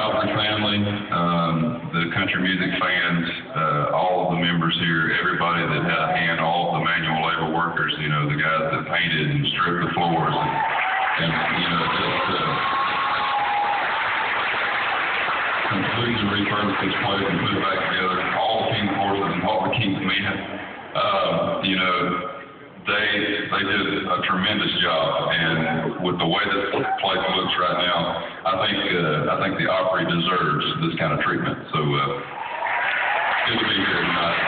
Opry family, um, the country music fans, uh, all of the members here, everybody that had a hand, all of the manual labor workers, you know, the guys that painted and stripped the floors and, and you know, just, uh, completely refurbished this place and put it back together, all the king horses and all the king's men. They, did a tremendous job, and with the way this place looks right now, I think, uh, I think the Opry deserves this kind of treatment, so, uh, good to be here tonight.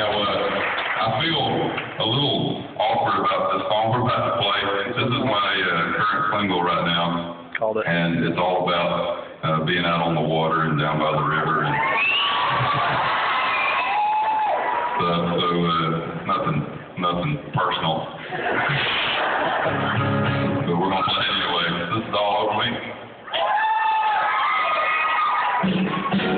Now, uh, I feel a little awkward about this song we're about to play. This is my, uh, current single right now. Called it. And it's all about, uh, being out on the water and down by the river and uh, so uh, nothing, nothing personal. but we're gonna play anyway. This is all over me.